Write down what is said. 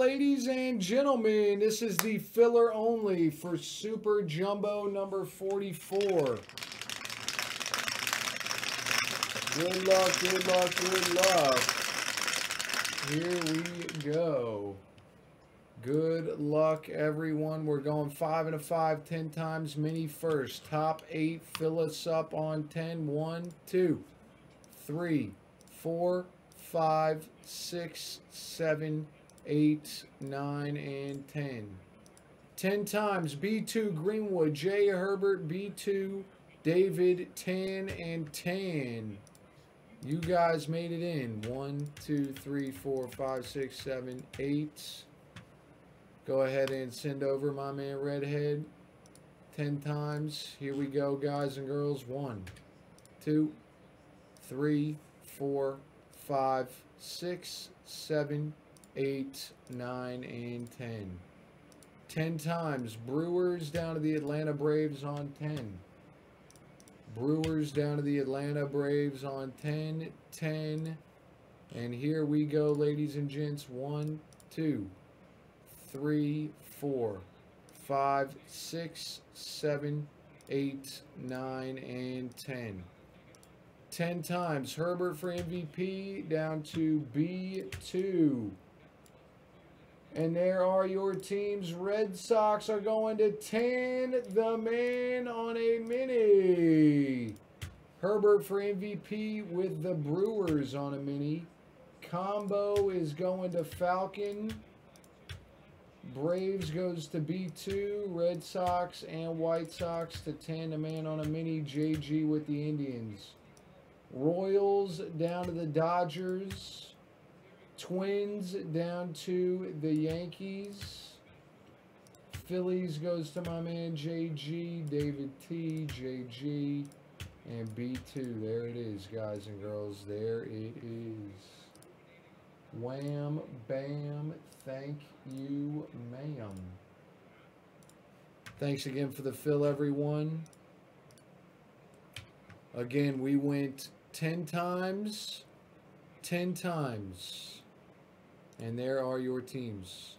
Ladies and gentlemen, this is the filler only for Super Jumbo number 44. Good luck, good luck, good luck. Here we go. Good luck, everyone. We're going 5 and a 5, 10 times mini first. Top 8, fill us up on 10. 1, 2, 3, 4, 5, 6, 7, 8, 9, and 10. 10 times B2 Greenwood, J. Herbert, B2 David, 10 and 10. You guys made it in. 1, 2, 3, 4, 5, 6, 7, 8. Go ahead and send over my man Redhead 10 times. Here we go, guys and girls. 1, 2, 3, 4, 5, 6, 7, 8, 9, and 10. 10 times. Brewers down to the Atlanta Braves on 10. Brewers down to the Atlanta Braves on 10, 10. And here we go, ladies and gents. 1, 2, 3, 4, 5, 6, 7, 8, 9, and 10. 10 times. Herbert for MVP down to B2. And there are your teams. Red Sox are going to 10. The man on a mini. Herbert for MVP with the Brewers on a mini. Combo is going to Falcon. Braves goes to B2. Red Sox and White Sox to 10. The man on a mini. JG with the Indians. Royals down to the Dodgers. Twins down to the Yankees. Phillies goes to my man JG, David T, JG, and B2. There it is, guys and girls. There it is. Wham, bam, thank you, ma'am. Thanks again for the fill, everyone. Again, we went 10 times, 10 times. And there are your teams.